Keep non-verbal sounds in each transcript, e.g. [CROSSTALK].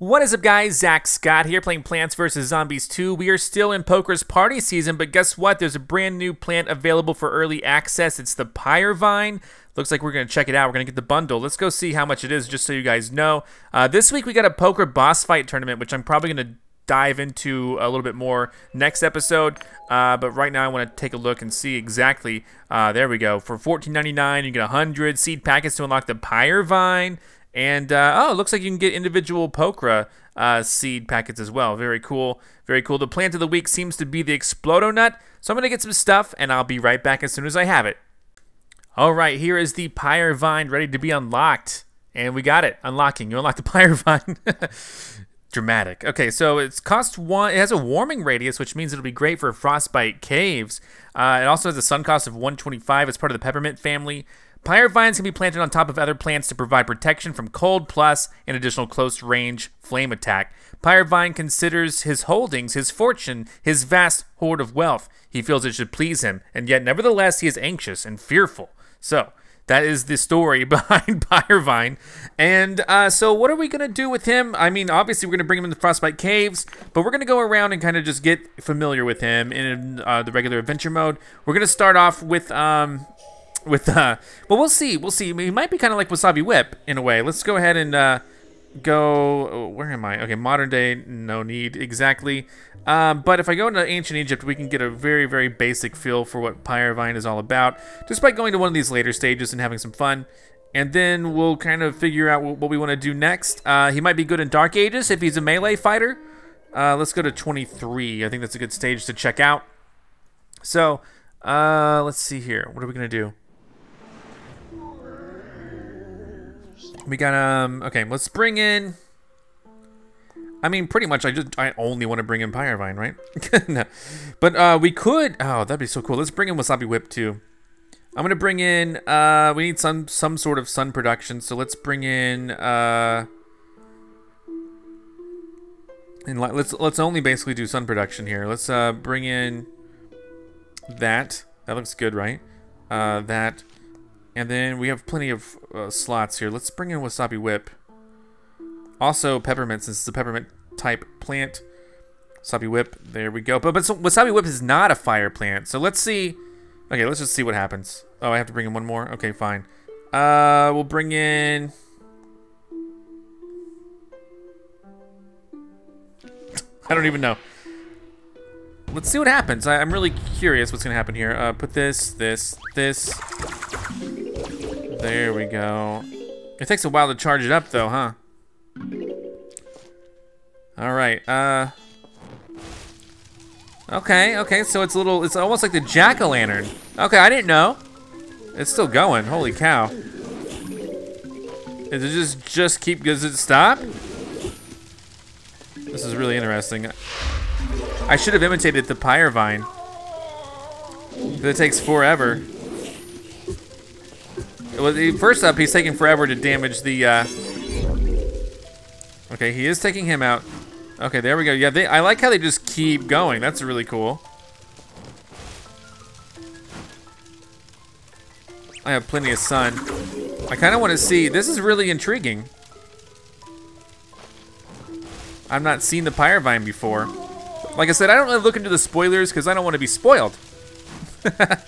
What is up guys, Zack Scott here playing Plants vs. Zombies 2. We are still in Pokra's party season, but guess what? There's a brand new plant available for early access. It's the Pyre Vine. Looks like we're going to check it out. We're going to get the bundle. Let's go see how much it is just so you guys know. Uh, this week we got a Poker boss fight tournament, which I'm probably going to dive into a little bit more next episode. Uh, but right now I want to take a look and see exactly. Uh, there we go. For $14.99 you get 100 seed packets to unlock the Pyre Vine. And uh, oh, it looks like you can get individual Pokra uh, seed packets as well. Very cool. Very cool. The plant of the week seems to be the Explodo Nut. So I'm going to get some stuff and I'll be right back as soon as I have it. All right, here is the Pyre Vine ready to be unlocked. And we got it. Unlocking. You unlock the [LAUGHS] Pyre Vine. [LAUGHS] Dramatic. Okay, so it's cost one. It has a warming radius, which means it'll be great for frostbite caves. Uh, it also has a sun cost of 125. It's part of the peppermint family. Pyre vines can be planted on top of other plants to provide protection from cold plus an additional close range flame attack. Pyre vine considers his holdings, his fortune, his vast hoard of wealth. He feels it should please him, and yet nevertheless he is anxious and fearful. So, that is the story [LAUGHS] behind Vine. And uh, so, what are we going to do with him? I mean, obviously, we're going to bring him in the Frostbite Caves, but we're going to go around and kind of just get familiar with him in uh, the regular adventure mode. We're going to start off with um, with uh well we'll see we'll see. He might be kind of like wasabi whip in a way. Let's go ahead and uh go oh, where am i? Okay modern day no need exactly. Um, but if i go into ancient egypt we can get a very very basic feel for what pyrovine is all about just by going to one of these later stages and having some fun. And then we'll kind of figure out what we want to do next. Uh, he might be good in dark ages if he's a melee fighter. Uh, let's go to 23 i think that's a good stage to check out. So uh, let's see here. What are we gonna do We got um. Okay, let's bring in. I mean, pretty much, I just I only want to bring in Pyrovine, right? [LAUGHS] no. But uh, we could. Oh, that'd be so cool. Let's bring in Wasabi Whip too. I'm gonna bring in. Uh, we need some some sort of sun production, so let's bring in. Uh, and let's let's only basically do sun production here. Let's uh bring in that. That looks good, right? Uh, that and then we have plenty of uh, slots here. Let's bring in Wasabi Whip. Also Peppermint, since it's a peppermint type plant. Wasabi Whip, there we go. But, but so, Wasabi Whip is not a fire plant. So let's see. Okay, let's just see what happens. Oh, I have to bring in one more? Okay, fine. Uh, we'll bring in... [LAUGHS] I don't even know. Let's see what happens. I, am really curious what's going to happen here. Uh, put this, this, this, there we go. It takes a while to charge it up though, huh? Alright, uh... Okay, okay, so it's a little, it's almost like the jack-o'-lantern. Okay, I didn't know. It's still going, holy cow. Does it just, just keep, does it stop? This is really interesting. I should have imitated the Pyre Vine. It takes forever. Well, first up, he's taking forever to damage the, uh... Okay, he is taking him out. Okay, there we go. Yeah, they, I like how they just keep going. That's really cool. I have plenty of sun. I kind of want to see. This is really intriguing. I've not seen the Pyrovine before. Like I said, I don't really look into the spoilers because I don't want to be spoiled. [LAUGHS]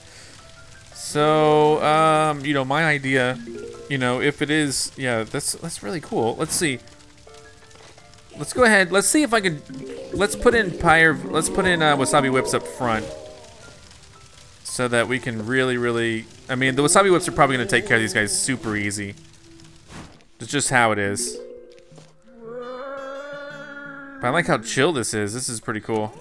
So, um, you know, my idea, you know, if it is, yeah, that's that's really cool. Let's see. Let's go ahead. Let's see if I can. Let's put in pyre. Let's put in uh, wasabi whips up front, so that we can really, really. I mean, the wasabi whips are probably gonna take care of these guys super easy. It's just how it is. But I like how chill this is. This is pretty cool.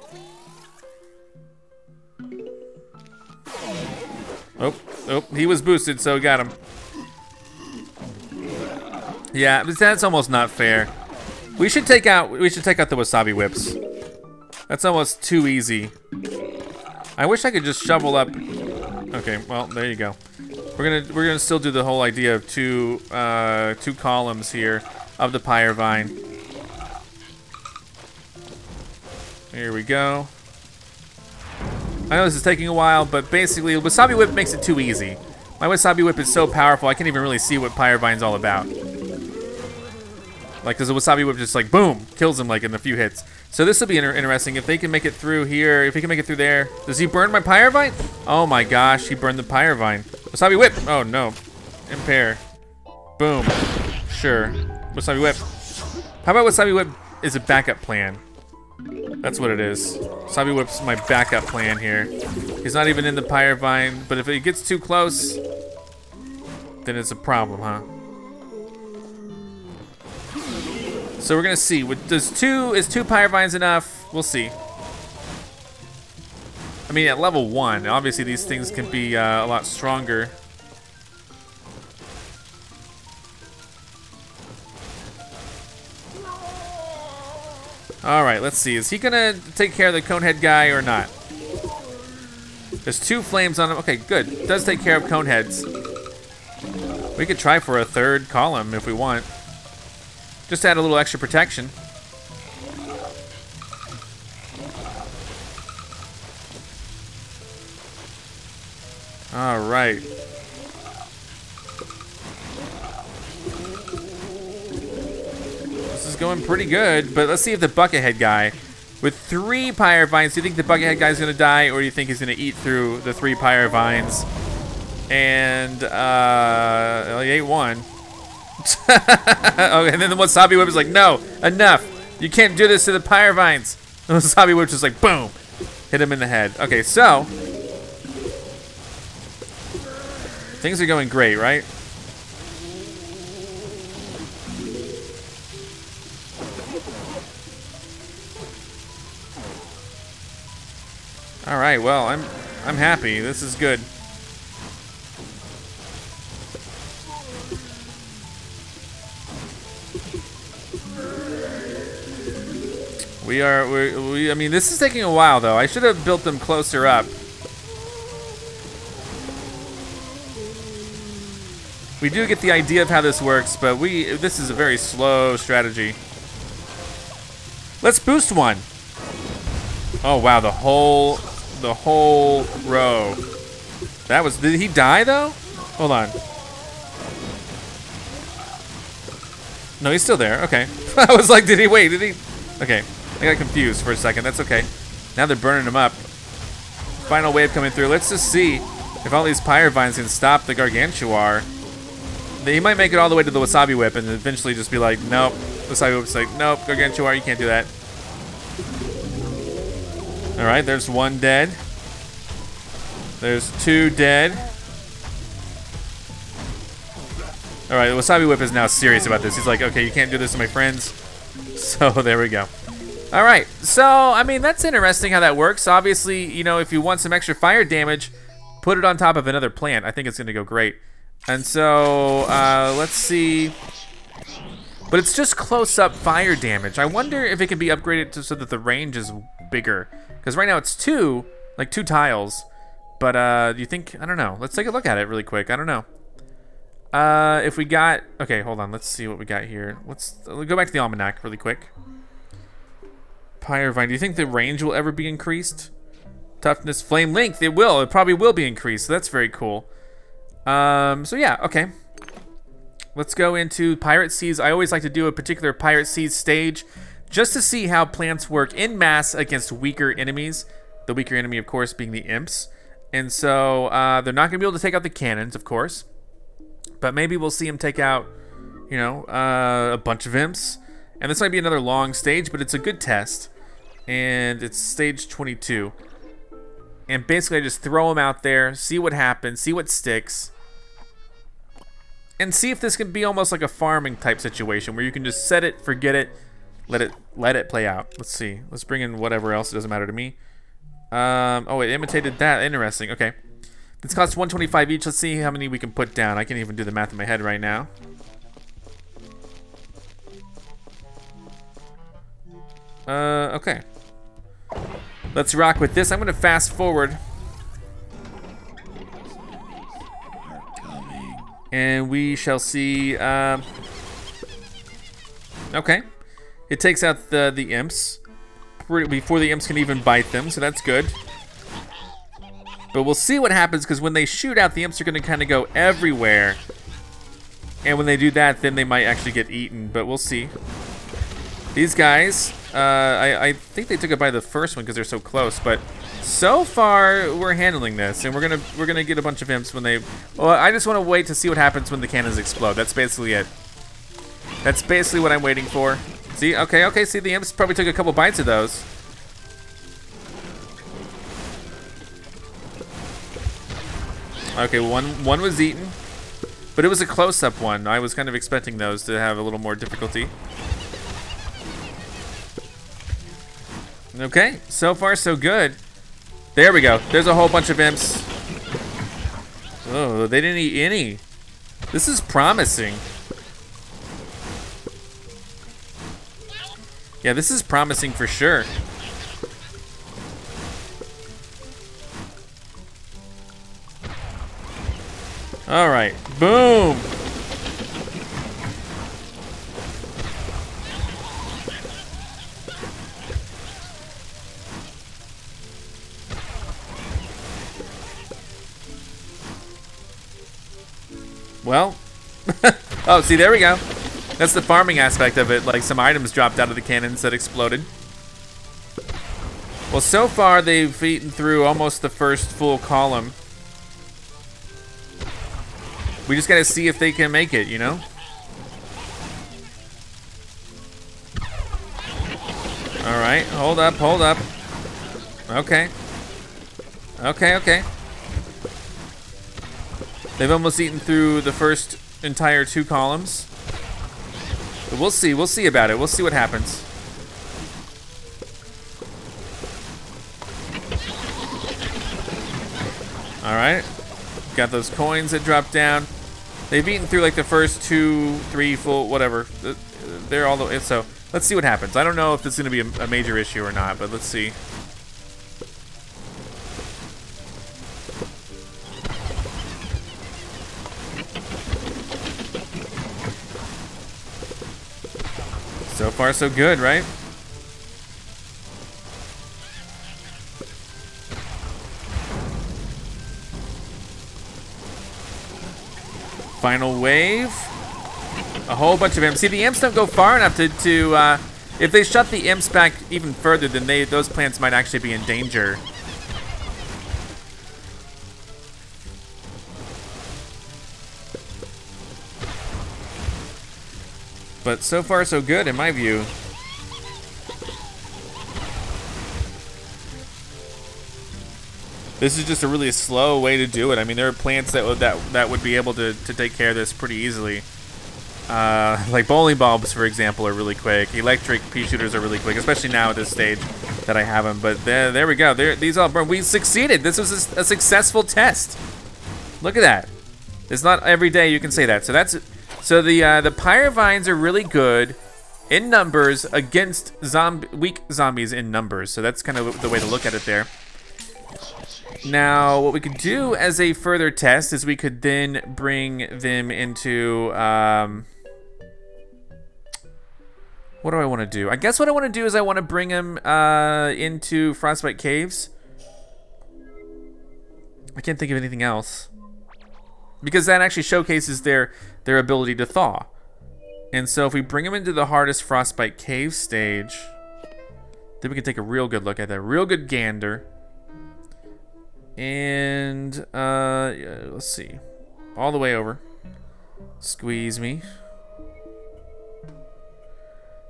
Oh, oh, he was boosted, so got him. Yeah, but that's almost not fair. We should take out we should take out the wasabi whips. That's almost too easy. I wish I could just shovel up. Okay, well there you go. We're gonna we're gonna still do the whole idea of two uh, two columns here of the pyre vine. Here we go. I know this is taking a while, but basically, Wasabi Whip makes it too easy. My Wasabi Whip is so powerful, I can't even really see what Pyrovine's all about. Like, because the Wasabi Whip just like, boom, kills him like in a few hits. So this will be inter interesting. If they can make it through here, if he can make it through there. Does he burn my Pyre Vine? Oh my gosh, he burned the Pyre Vine. Wasabi Whip. Oh no. Impair. Boom. Sure. Wasabi Whip. How about Wasabi Whip is a backup plan? That's what it is. Wasabi Whip's my backup plan here. He's not even in the Pyre Vine, but if he gets too close, then it's a problem, huh? So we're gonna see. Does two is two Pyre Vines enough? We'll see. I mean, at level one, obviously these things can be uh, a lot stronger. All right, let's see. Is he gonna take care of the Conehead guy or not? There's two flames on him. Okay, good. Does take care of Coneheads. We could try for a third column if we want. Just add a little extra protection. All right. Going pretty good, but let's see if the Buckethead guy, with three Pyre Vines, do you think the Buckethead guy's gonna die, or do you think he's gonna eat through the three Pyre Vines? And, uh, he ate one. [LAUGHS] okay, and then the Wasabi Whip is like, no, enough. You can't do this to the Pyre Vines. And [LAUGHS] The Wasabi Whip just like, boom, hit him in the head. Okay, so, things are going great, right? All right, well, I'm I'm happy. This is good. We are, we, we, I mean, this is taking a while, though. I should have built them closer up. We do get the idea of how this works, but we, this is a very slow strategy. Let's boost one. Oh, wow, the whole, the whole row. That was, did he die, though? Hold on. No, he's still there. Okay. [LAUGHS] I was like, did he wait? Did he? Okay. I got confused for a second. That's okay. Now they're burning them up. Final wave coming through. Let's just see if all these Pyre Vines can stop the Gargantuar. He might make it all the way to the Wasabi Whip and eventually just be like, nope. Wasabi Whip's like, nope, Gargantuar, you can't do that. Alright, there's one dead. There's two dead. Alright, Wasabi Whip is now serious about this. He's like, okay, you can't do this to my friends. [LAUGHS] So there we go. All right, so, I mean, that's interesting how that works. Obviously, you know, if you want some extra fire damage, put it on top of another plant. I think it's gonna go great. And so, uh, let's see. But it's just close-up fire damage. I wonder if it can be upgraded to, so that the range is bigger. Because right now it's two, like two tiles. But, uh, do you think, I don't know. Let's take a look at it really quick. I don't know. Uh, if we got, okay, hold on. Let's see what we got here. Let's, let's go back to the almanac really quick. Vine. Do you think the range will ever be increased? Toughness, flame length. It will. It probably will be increased. So that's very cool. Um, so yeah, okay. Let's go into Pirate Seas. I always like to do a particular Pirate Seas stage just to see how plants work in mass against weaker enemies. The weaker enemy, of course, being the imps. And so uh, they're not going to be able to take out the cannons, of course. But maybe we'll see them take out, you know, uh, a bunch of imps. And this might be another long stage, but it's a good test. And it's stage 22. And basically I just throw them out there, see what happens, see what sticks. And see if this can be almost like a farming type situation where you can just set it, forget it, let it let it play out. Let's see. Let's bring in whatever else. It doesn't matter to me. Um, oh, it imitated that. Interesting. Okay. This costs 125 each. Let's see how many we can put down. I can't even do the math in my head right now. Uh, okay. Let's rock with this. I'm gonna fast forward. And we shall see, um, okay. It takes out the, the imps before the imps can even bite them, so that's good. But we'll see what happens, because when they shoot out, the imps are gonna kind of go everywhere. And when they do that, then they might actually get eaten, but we'll see. These guys, uh, I, I think they took it by the first one because they're so close, but so far we're handling this, and we're gonna we're gonna get a bunch of imps when they. Well, I just want to wait to see what happens when the cannons explode. That's basically it. That's basically what I'm waiting for. See, okay, okay. See, the imps probably took a couple bites of those. Okay, one one was eaten, but it was a close-up one. I was kind of expecting those to have a little more difficulty. Okay, so far so good. There we go. There's a whole bunch of imps. Oh, they didn't eat any. This is promising. Yeah, this is promising for sure. All right, boom. Well, [LAUGHS] oh, see, there we go. That's the farming aspect of it. Like some items dropped out of the cannons that exploded. Well, so far they've eaten through almost the first full column. We just gotta see if they can make it, you know? Alright, hold up, hold up. Okay. Okay, okay. They've almost eaten through the first entire two columns. But we'll see, we'll see about it. We'll see what happens. Alright. Got those coins that dropped down. They've eaten through like the first two, three, full, whatever. They're all the way. So let's see what happens. I don't know if it's going to be a, a major issue or not, but let's see. Far, so good, right? Final wave. A whole bunch of imps. See, the imps don't go far enough to, to uh, if they shut the imps back even further, then they those plants might actually be in danger. But so far, so good, in my view. This is just a really slow way to do it. I mean, there are plants that would, that, that would be able to, to take care of this pretty easily. Uh, like bowling bulbs, for example, are really quick. Electric pea shooters are really quick, especially now at this stage that I have them. But there, there we go. There, these all burn. We succeeded. This was a, a successful test. Look at that. It's not every day you can say that. So that's so the uh, the pyrovines are really good in numbers against weak zombies in numbers. So that's kind of the way to look at it there. Now, what we could do as a further test is we could then bring them into, um, what do I want to do? I guess what I want to do is I want to bring them uh, into Frostbite Caves. I can't think of anything else. Because that actually showcases their, their ability to thaw. And so if we bring them into the hardest Frostbite Cave stage, then we can take a real good look at that. Real good gander. And, uh, let's see. All the way over. Squeeze me.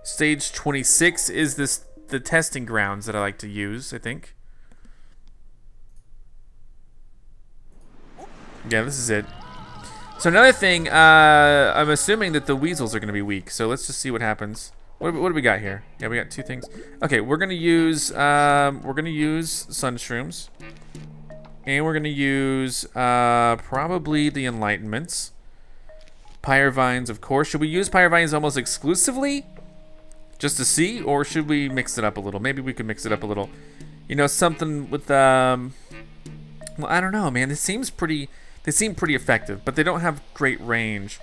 Stage 26 is this the testing grounds that I like to use, I think. Yeah, this is it. So another thing, uh, I'm assuming that the weasels are going to be weak. So let's just see what happens. What, what do we got here? Yeah, we got two things. Okay, we're going to use, um, we're going to use sunshrooms. And we're going to use uh, probably the Enlighten-mints. Pyrovines, of course. Should we use Pyrovines almost exclusively? Just to see? Or should we mix it up a little? Maybe we could mix it up a little. You know, something with... Um, well, I don't know, man. This seems pretty... They seem pretty effective, but they don't have great range.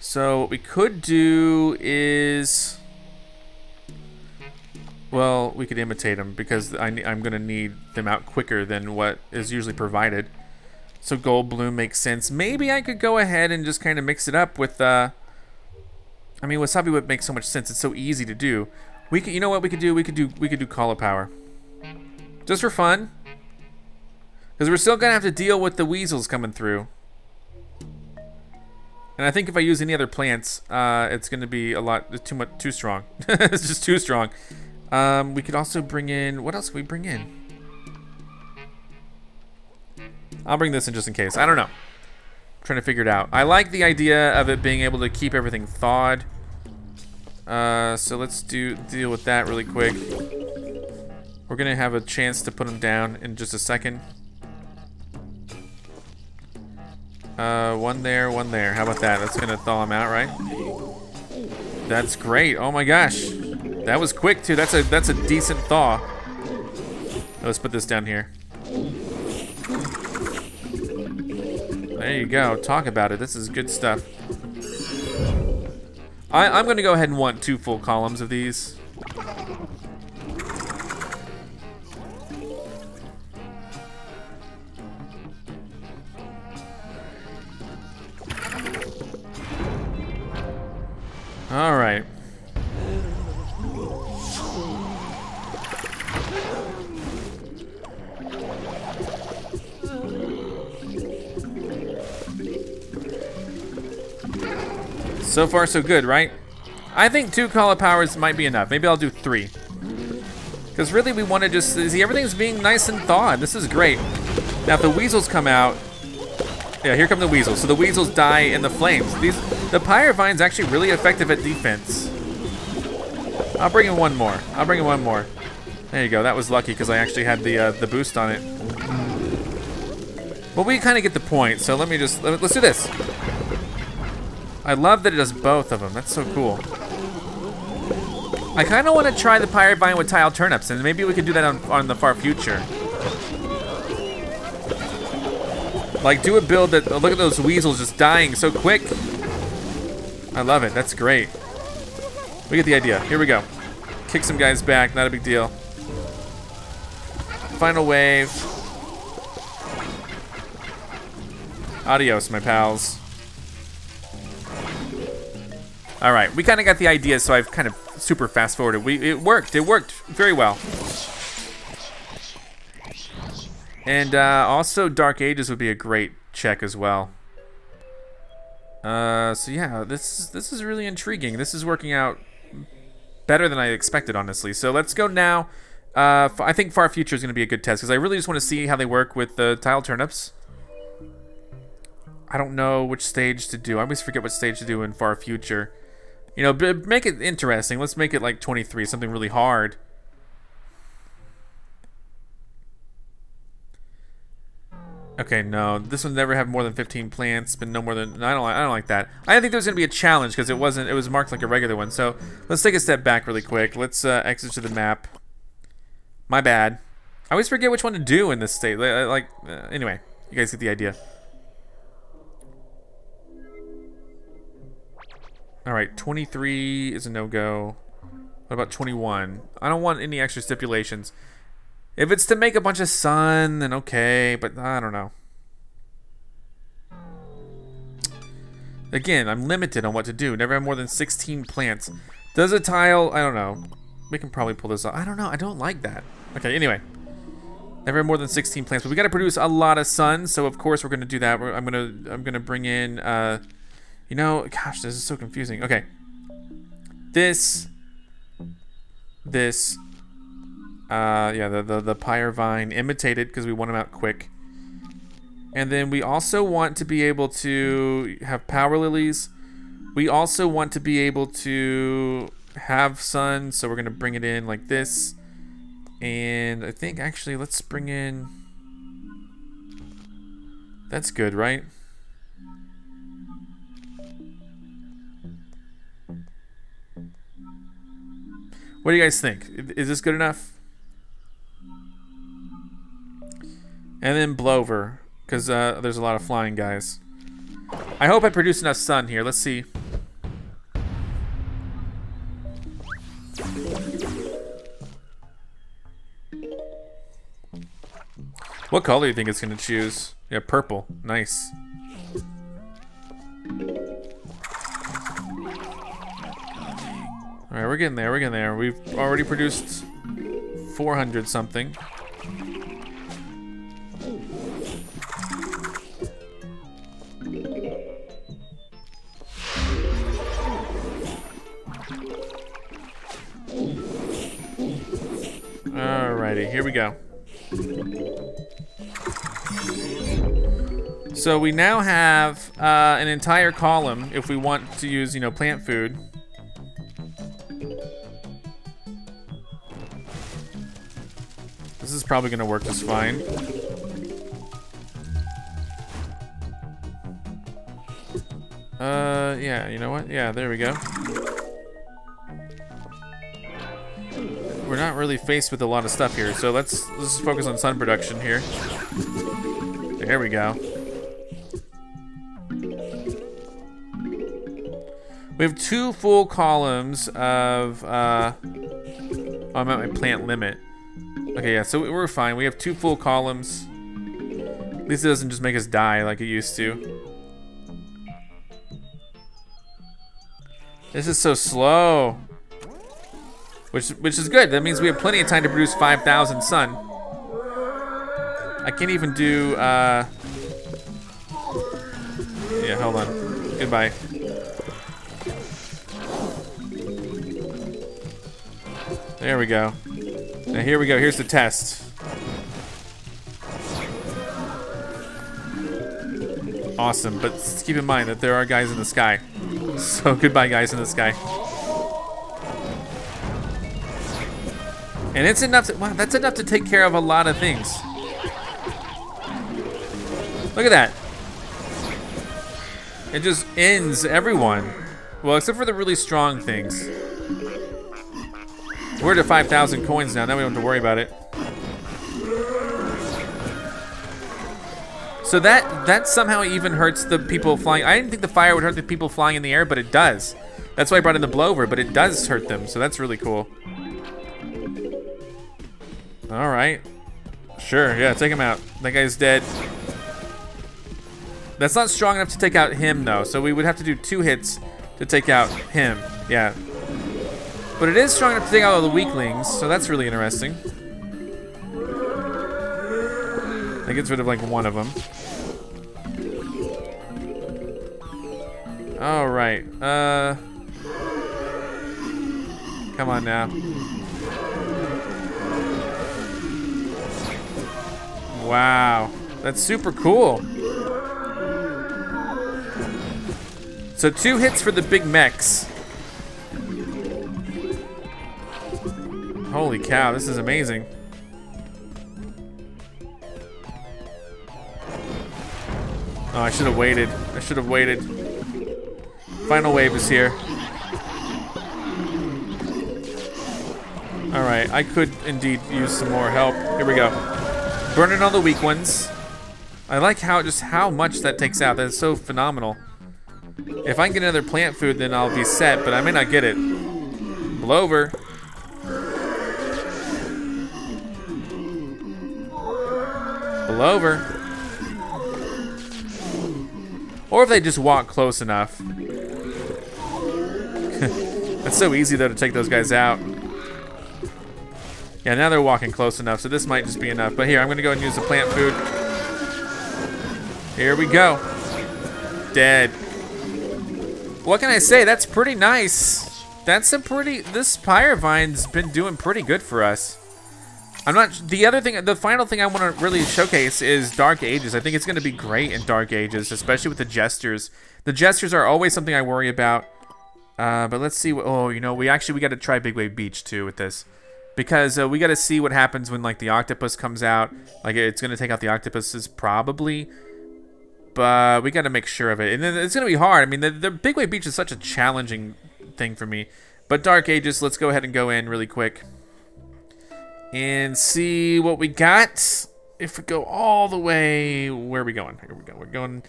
So what we could do is... Well, we could imitate them because I, am going to need them out quicker than what is usually provided. So gold bloom makes sense. Maybe I could go ahead and just kind of mix it up with, uh, I mean, wasabi whip makes so much sense. It's so easy to do. We could, you know what we could do? We could do, we could do cauliflower. Just for fun. Because we're still gonna have to deal with the weasels coming through. And I think if I use any other plants, uh, it's gonna be a lot too much, too strong. [LAUGHS] it's just too strong. Um, we could also bring in, what else we bring in? I'll bring this in just in case. I don't know. I'm trying to figure it out. I like the idea of it being able to keep everything thawed. Uh, so let's do deal with that really quick. We're gonna have a chance to put them down in just a second. Uh, one there, one there. How about that? That's gonna thaw them out, right? That's great. Oh my gosh, that was quick too. That's a that's a decent thaw. Let's put this down here. There you go. Talk about it. This is good stuff. I, I'm to go ahead and want two full columns of these. So far, so good, right? I think two cauliflowers might be enough. Maybe I'll do three. Because really, we want to just see everything's being nice and thawed. This is great. Now, if the weasels come out, yeah, here come the weasels. So the weasels die in the flames. These, the pyre vine's actually really effective at defense. I'll bring in one more. I'll bring in one more. There you go. That was lucky because I actually had the uh, the boost on it. But we kind of get the point. So let me just let, let's do this. I love that it does both of them. That's so cool. I kind of want to try the Pyre Vine with tile turnips, and maybe we could do that on, on the far future. Like, do a build that, look at those weasels just dying so quick. I love it, that's great. We get the idea, here we go. Kick some guys back, not a big deal. Final wave. Adios, my pals. All right, we kind of got the idea, so I've kind of super fast forwarded. We it worked. It worked very well. And uh, also, Dark Ages would be a great check as well. Uh, so yeah, this this is really intriguing. This is working out better than I expected, honestly. So let's go now. Uh, I think Far Future is going to be a good test because I really just want to see how they work with the tile turnips. I don't know which stage to do. I always forget what stage to do in Far Future. You know, make it interesting. Let's make it like 23, something really hard. Okay, no, this one never have more than 15 plants, but no more than I don't like I don't like that. I didn't think there was gonna be a challenge because it wasn't it was marked like a regular one. So let's take a step back really quick. Let's uh, exit to the map. My bad. I always forget which one to do in this state. Like, uh, anyway, you guys get the idea. All right, 23 is a no-go. What about 21? I don't want any extra stipulations. If it's to make a bunch of sun, then okay, but I don't know. Again, I'm limited on what to do. Never have more than 16 plants. Does a tile, I don't know. We can probably pull this off. I don't know, I don't like that. Okay, anyway. Never have more than 16 plants, but we gotta produce a lot of sun, so of course we're gonna do that. I'm gonna, I'm gonna bring in, uh, you know, gosh, this is so confusing. Okay. This, this, uh, yeah, the, the, the Pyre Vine imitated because we want them out quick. And then we also want to be able to have Power Lilies. We also want to be able to have Sun, so we're going to bring it in like this. And I think actually, let's bring in... That's good, right? What do you guys think? Is this good enough? And then Blover, because uh, there's a lot of flying guys. I hope I produce enough sun here. Let's see. What color do you think it's going to choose? Yeah, purple. Nice. Alright, we're getting there, we're getting there. We've already produced 400 something. Alrighty, here we go. So we now have uh, an entire column if we want to use, you know, plant food. Is probably gonna work just fine. Uh, yeah, you know what? Yeah, there we go. We're not really faced with a lot of stuff here, so let's let's focus on sun production here. There we go. We have two full columns of, uh, oh, I'm at my plant limit. Okay, yeah, so we're fine. We have two full columns. At least it doesn't just make us die like it used to. This is so slow. Which, which is good. That means we have plenty of time to produce 5,000 sun. I can't even do, uh... Yeah, hold on. Goodbye. There we go. Now here we go. Here's the test. Awesome, but keep in mind that there are guys in the sky. So [LAUGHS] goodbye, guys in the sky. And it's enough to, wow, that's enough to take care of a lot of things. Look at that. It just ends everyone. Well, except for the really strong things. We're at 5,000 coins now. Now we don't have to worry about it. So that that somehow even hurts the people flying. I didn't think the fire would hurt the people flying in the air, but it does. That's why I brought in the Blover, but it does hurt them. So that's really cool. All right. Sure, yeah, take him out. That guy's dead. That's not strong enough to take out him, though. So we would have to do two hits to take out him. Yeah, but it is strong enough to take out all the weaklings, so that's really interesting. That gets rid of like one of them. All right. Uh. Come on now. Wow. That's super cool. So two hits for the big mechs. Holy cow, this is amazing. Oh, I should have waited. I should have waited. Final wave is here. Alright, I could indeed use some more help. Here we go. Burning all the weak ones. I like how just how much that takes out. That is so phenomenal. If I can get another plant food, then I'll be set, but I may not get it. Blow over. Pull over. Or if they just walk close enough. [LAUGHS] It's so easy, though, to take those guys out. Yeah, now they're walking close enough, so this might just be enough. But here, I'm going to go and use the plant food. Here we go. Dead. What can I say? That's pretty nice. That's a pretty... This Pyrovine's been doing pretty good for us. I'm not. The other thing, the final thing I want to really showcase is Dark Ages. I think it's going to be great in Dark Ages, especially with the jesters. The jesters are always something I worry about. Uh, but let's see. What, oh, you know, we actually we got to try Big Wave Beach too with this, because uh, we got to see what happens when like the octopus comes out. Like it's going to take out the octopuses probably, but we got to make sure of it. And then it's going to be hard. I mean, the, the Big Wave Beach is such a challenging thing for me. But Dark Ages, let's go ahead and go in really quick and see what we got. If we go all the way, where are we going? Here we go. We're going.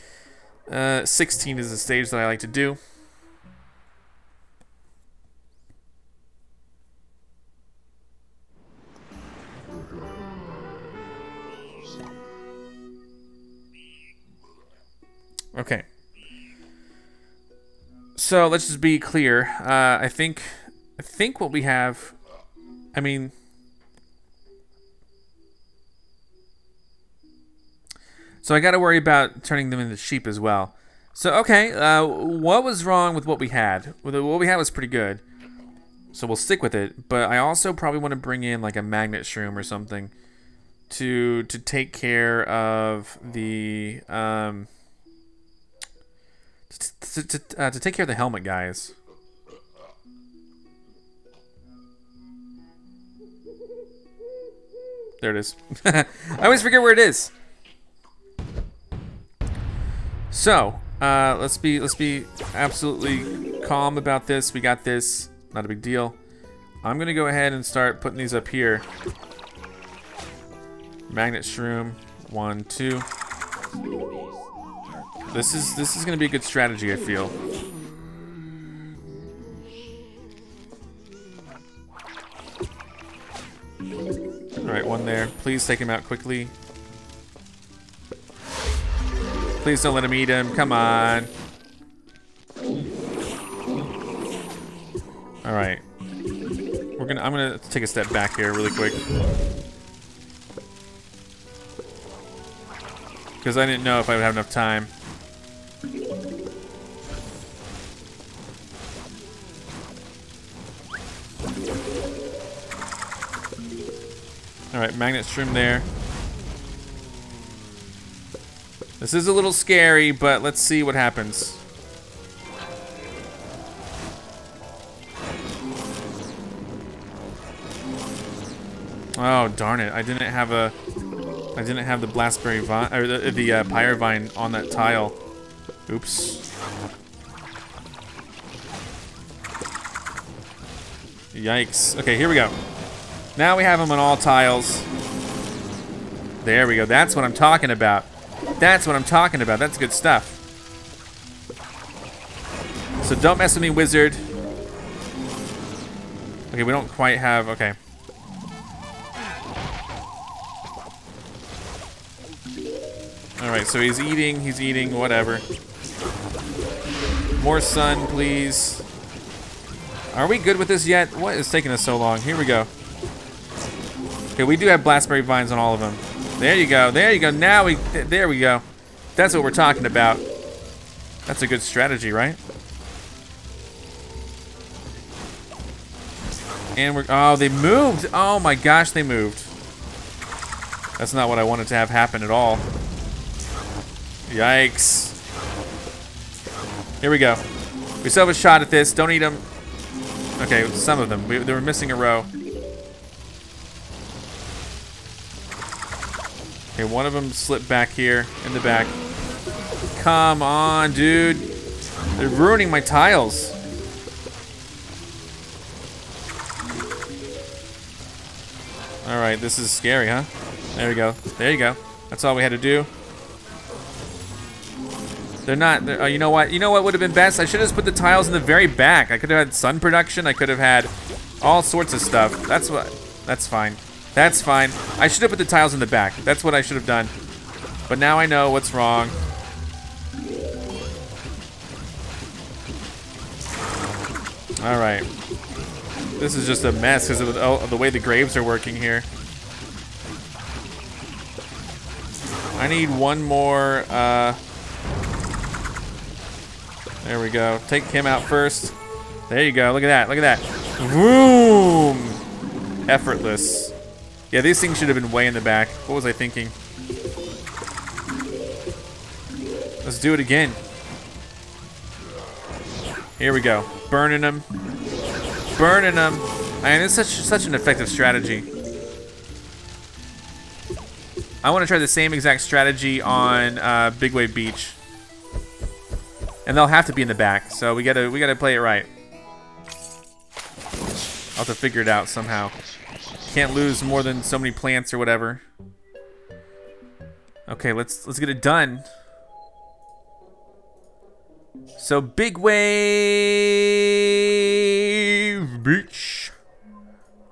Uh, 16 is a stage that I like to do. Okay. So let's just be clear. Uh, I think, I think what we have. I mean, so I got to worry about turning them into sheep as well. So okay, uh, what was wrong with what we had? What we had was pretty good, so we'll stick with it. But I also probably want to bring in like a magnet shroom or something to to take care of the um to to, uh, to take care of the helmet guys. There it is. [LAUGHS] I always forget where it is. So, uh, let's be let's be absolutely calm about this. We got this. Not a big deal. I'm gonna go ahead and start putting these up here. Magnet shroom, one, two. This is this is gonna be a good strategy, I feel. All right, one there. Please take him out quickly. Please don't let him eat him. Come on. All right. We're gonna. I'm gonna take a step back here, really quick. Because I didn't know if I would have enough time. Alright, magnet shroom there. This is a little scary, but let's see what happens. Oh, darn it. I didn't have a... I didn't have the Blastberry Vine... Or the, the uh, Pyre Vine on that tile. Oops. Yikes. Okay, here we go. Now we have them on all tiles. There we go. That's what I'm talking about. That's what I'm talking about. That's good stuff. So don't mess with me, wizard. Okay, we don't quite have... Okay. Alright, so he's eating, he's eating, whatever. More sun, please. Are we good with this yet? What is taking us so long? Here we go. Okay, we do have Blastberry Vines on all of them. There you go, there you go. Now we, th there we go. That's what we're talking about. That's a good strategy, right? And we're, oh, they moved. Oh my gosh, they moved. That's not what I wanted to have happen at all. Yikes. Here we go. We still have a shot at this. Don't eat them. Okay, some of them. We, they were missing a row. Okay, one of them slipped back here in the back. Come on, dude. They're ruining my tiles. All right, this is scary, huh? There we go. There you go. That's all we had to do. They're not, they're, uh, you know what? You know what would have been best? I should have just put the tiles in the very back. I could have had sun production. I could have had all sorts of stuff. That's what, that's fine. That's fine. I should have put the tiles in the back. That's what I should have done. But now I know what's wrong. All right. This is just a mess because of, of the way the graves are working here. I need one more, uh, there we go. Take him out first. There you go. Look at that. Look at that. Boom! Effortless. Yeah, these things should have been way in the back. What was I thinking? Let's do it again. Here we go. Burning them. Burning them. I mean, it's such such an effective strategy. I want to try the same exact strategy on uh, Big Wave Beach. And they'll have to be in the back, so we gotta we gotta play it right. I'll have to figure it out somehow. Can't lose more than so many plants or whatever. Okay, let's let's get it done. So big wave beach.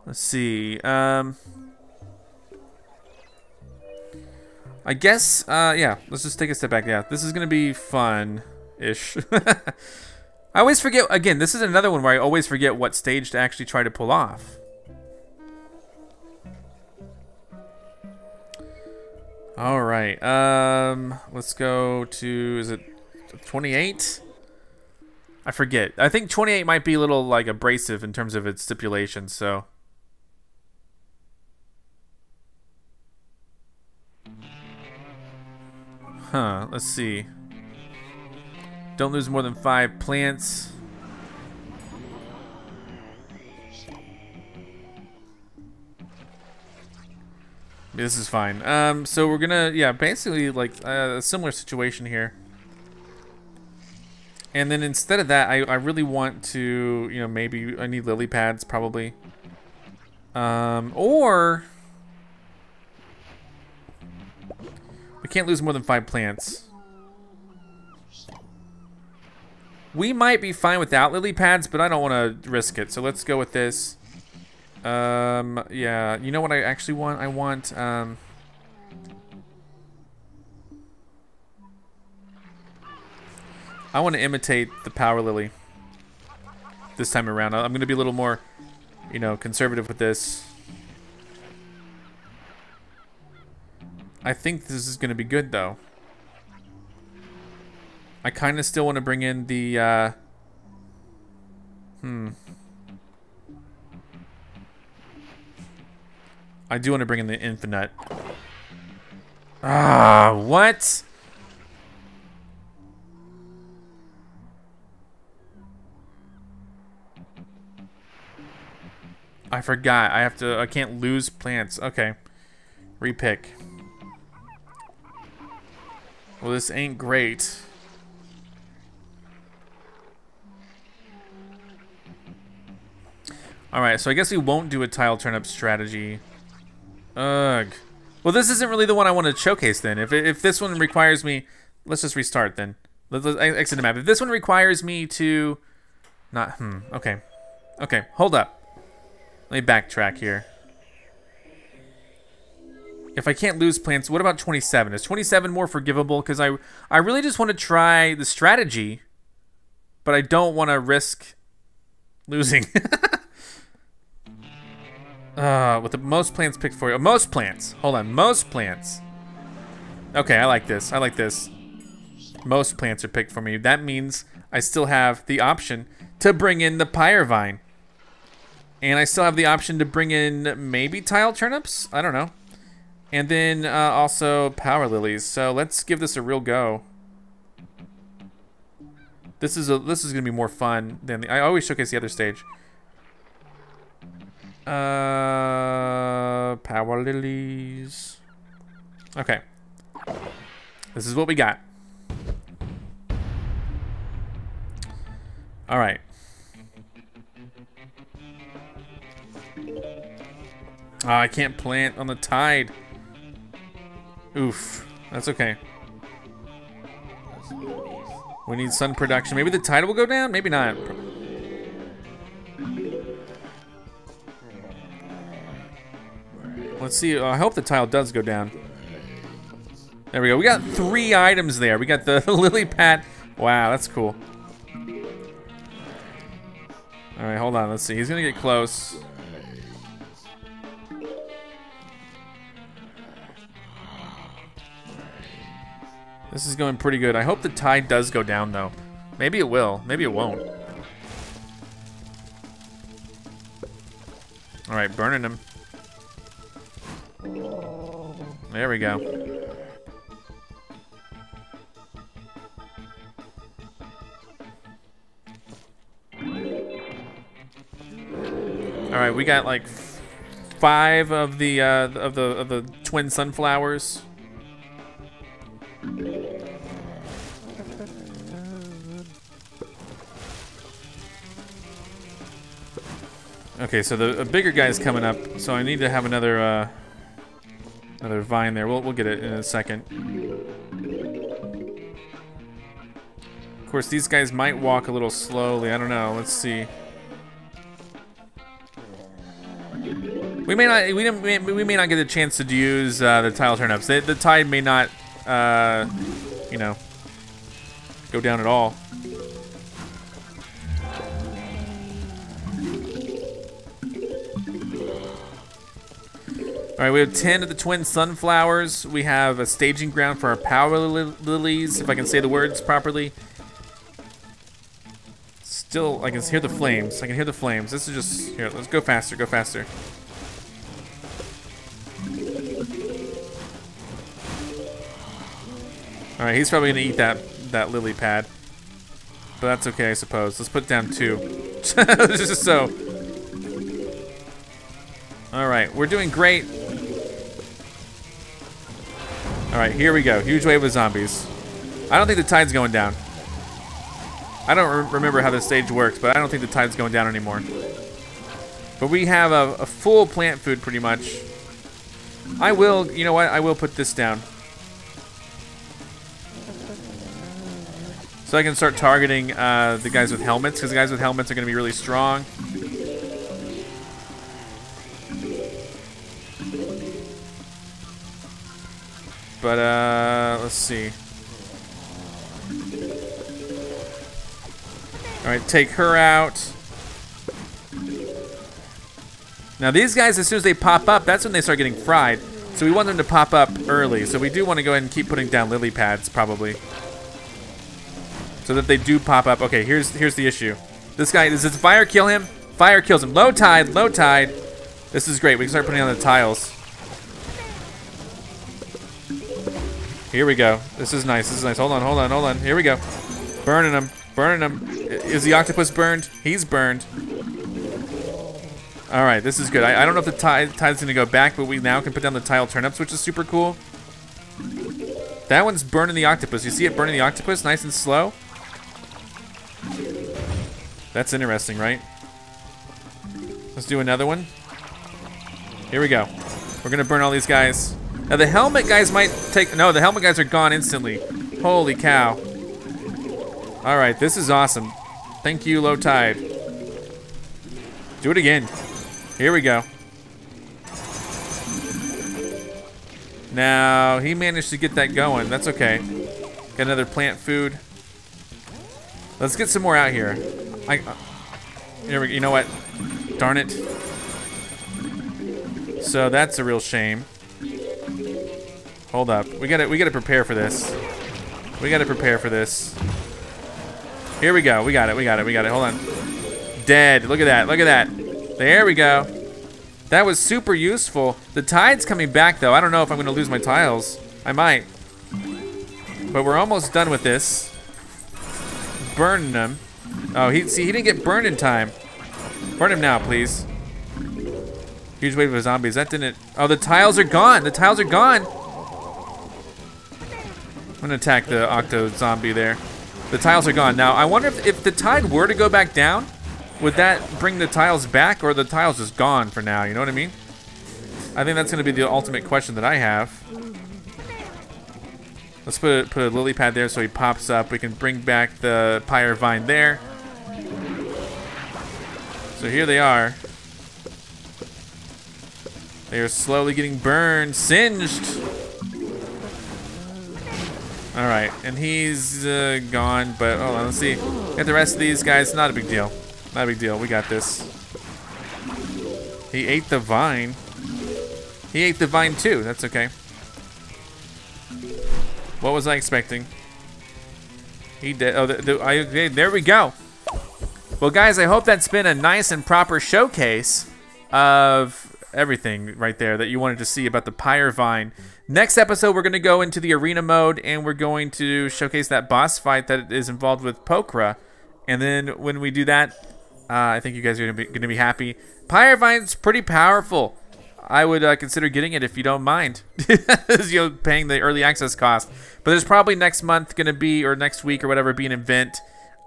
Let's see. Um I guess, uh, yeah, let's just take a step back. Yeah, this is to be fun-ish. [LAUGHS] I always forget, again, this is another one where I always forget what stage to actually try to pull off. All right, um, let's go to, is it 28? I forget. I think 28 might be a little, like, abrasive in terms of its stipulations, so... Huh, let's see. Don't lose more than five plants. This is fine. Um, so we're gonna, yeah, basically like uh, a similar situation here. And then instead of that, I, I really want to, you know, maybe I need lily pads probably. Um, or we can't lose more than five plants. We might be fine without lily pads, but I don't want to risk it. So let's go with this. Um, yeah, you know what I actually want? I want, um... I want to imitate the Power Lily this time around. I'm going to be a little more, you know, conservative with this. I think this is going to be good, though. I kind of still want to bring in the, uh... Hmm. I do want to bring in the infinite. Ah, what? I forgot. I have to, I can't lose plants. Okay. Repick. Well, this ain't great. Alright, so I guess we won't do a tile turnip strategy. Ugh. Well, this isn't really the one I want to showcase then. If, if this one requires me... Let's just restart then. Let's, let's exit the map. If this one requires me to... Not... Hmm. Okay. Okay. Hold up. Let me backtrack here. If I can't lose plants, what about 27? Is 27 more forgivable? Because I, I really just want to try the strategy, but I don't want to risk losing. [LAUGHS] Uh, with the most plants picked for you. Most plants. Hold on. Most plants. Okay, I like this. I like this. Most plants are picked for me. That means I still have the option to bring in the Pyre Vine. And I still have the option to bring in maybe tile turnips? I don't know. And then uh, also power lilies. So let's give this a real go. This is a this is gonna be more fun than the, I always showcase the other stage. Uh, power lilies. Okay. This is what we got. All right. Oh, I can't plant on the tide. Oof. That's okay. We need sun production. Maybe the tide will go down? Maybe not. Let's see. Uh, I hope the tile does go down. There we go. We got three items there. We got the [LAUGHS] lily pad. Wow, that's cool. All right, hold on. Let's see. He's going to get close. This is going pretty good. I hope the tide does go down, though. Maybe it will. Maybe it won't. All right, burning him. There we go. All right, we got like five of the uh, of the of the twin sunflowers. Okay, so the bigger guy's coming up, so I need to have another uh, Another vine there. We'll, we'll get it in a second. Of course, these guys might walk a little slowly. I don't know. Let's see. We may not we, may, we may not get a chance to use uh, the tile turnips. The, the tide may not, uh, you know, go down at all. All right, we have 10 of the twin sunflowers. We have a staging ground for our power li lilies, if I can say the words properly. Still, I can hear the flames. I can hear the flames. This is just, here, let's go faster, go faster. All right, he's probably gonna eat that, that lily pad. But that's okay, I suppose. Let's put down two. [LAUGHS] just so. All right, we're doing great. All right, here we go. Huge wave of zombies. I don't think the tide's going down. I don't re remember how the stage works, but I don't think the tide's going down anymore. But we have a, a full plant food pretty much. I will, you know what? I will put this down. So I can start targeting uh, the guys with helmets, because the guys with helmets are going to be really strong. But, uh, let's see. Alright, take her out. Now these guys, as soon as they pop up, that's when they start getting fried. So we want them to pop up early. So we do want to go ahead and keep putting down lily pads, probably. So that they do pop up. Okay, here's here's the issue. This guy, does this fire kill him? Fire kills him. Low tide, low tide. This is great. We can start putting on the tiles. Here we go. This is nice. This is nice. Hold on, hold on, hold on. Here we go. Burning him. Burning him. Is the octopus burned? He's burned. All right, this is good. I, I don't know if the tide, tide's to go back, but we now can put down the tile turnips, which is super cool. That one's burning the octopus. You see it burning the octopus? Nice and slow. That's interesting, right? Let's do another one. Here we go. We're to burn all these guys. Now the helmet guys might take, no, the helmet guys are gone instantly. Holy cow. All right, this is awesome. Thank you, low tide. Do it again. Here we go. Now, he managed to get that going. That's okay. Got another plant food. Let's get some more out here. I, uh, here we. You know what? Darn it. So that's a real shame. Hold up. We gotta we gotta prepare for this. We gotta prepare for this. Here we go. We got it. We got it. We got it. Hold on. Dead. Look at that. Look at that. There we go. That was super useful. The tide's coming back though. I don't know if I'm gonna lose my tiles. I might. But we're almost done with this. Burning them. Oh, he see he didn't get burned in time. Burn him now, please. Huge wave of zombies. That didn't. Oh, the tiles are gone. The tiles are gone. I'm gonna attack the Octo Zombie there. The tiles are gone. Now, I wonder if, if the tide were to go back down, would that bring the tiles back or the tiles just gone for now? You know what I mean? I think that's gonna be the ultimate question that I have. Let's put a, put a lily pad there so he pops up. We can bring back the Pyre Vine there. So here they are. They are slowly getting burned, singed. All right, and he's uh, gone, but oh, let's see. Get the rest of these guys, not a big deal. Not a big deal, we got this. He ate the vine. He ate the vine too, that's okay. What was I expecting? He did, oh, the, the, I, okay, there we go. Well guys, I hope that's been a nice and proper showcase of everything right there that you wanted to see about the Pyre Vine. Next episode, we're going to go into the arena mode and we're going to showcase that boss fight that is involved with Pokra. And then when we do that, uh, I think you guys are going to be happy. Pyre Vine's pretty powerful. I would uh, consider getting it if you don't mind. [LAUGHS] you know, paying the early access cost. But there's probably next month going to be, or next week or whatever, be an event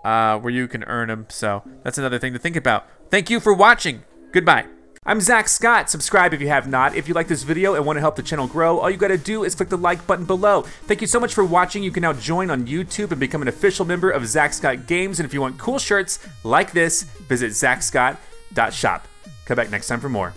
uh, where you can earn them. So that's another thing to think about. Thank you for watching. Goodbye. I'm Zack Scott. Subscribe if you have not. If you like this video and want to help the channel grow, all you gotta do is click the like button below. Thank you so much for watching. You can now join on YouTube and become an official member of Zack Scott Games. And if you want cool shirts like this, visit zackscott.shop. Come back next time for more.